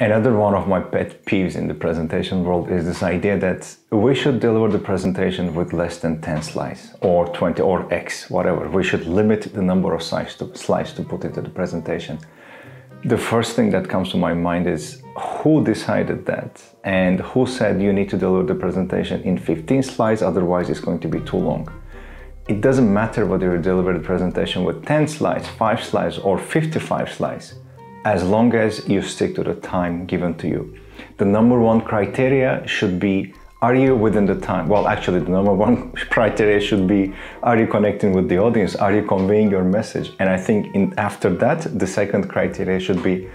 Another one of my pet peeves in the presentation world is this idea that we should deliver the presentation with less than 10 slides or 20 or X, whatever. We should limit the number of slides to, slides to put into the presentation. The first thing that comes to my mind is who decided that and who said you need to deliver the presentation in 15 slides, otherwise it's going to be too long. It doesn't matter whether you deliver the presentation with 10 slides, 5 slides, or 55 slides as long as you stick to the time given to you. The number one criteria should be are you within the time? Well, actually, the number one criteria should be are you connecting with the audience? Are you conveying your message? And I think in, after that, the second criteria should be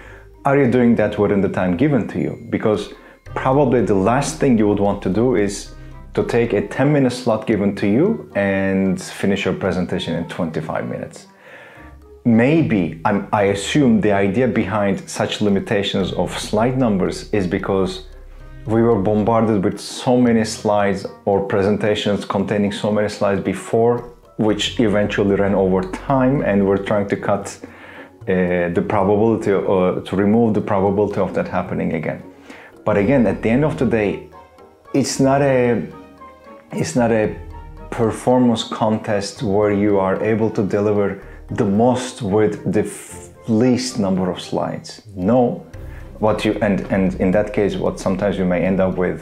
are you doing that within the time given to you? Because probably the last thing you would want to do is to take a 10 minute slot given to you and finish your presentation in 25 minutes maybe I'm, i assume the idea behind such limitations of slide numbers is because we were bombarded with so many slides or presentations containing so many slides before which eventually ran over time and we're trying to cut uh, the probability uh, to remove the probability of that happening again. But again at the end of the day it's not a it's not a performance contest where you are able to deliver the most with the least number of slides. No, what you and and in that case, what sometimes you may end up with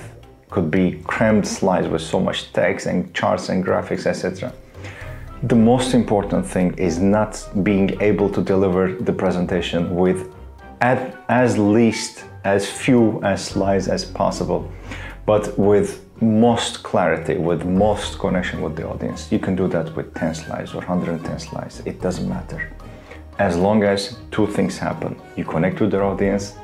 could be crammed slides with so much text and charts and graphics, etc. The most important thing is not being able to deliver the presentation with at, as least as few as slides as possible, but with most clarity, with most connection with the audience. You can do that with 10 slides or 110 slides. It doesn't matter. As long as two things happen. You connect with the audience,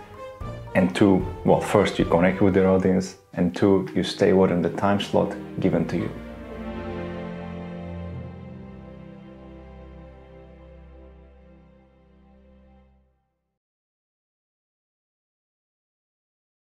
and two, well, first you connect with the audience, and two, you stay within the time slot given to you.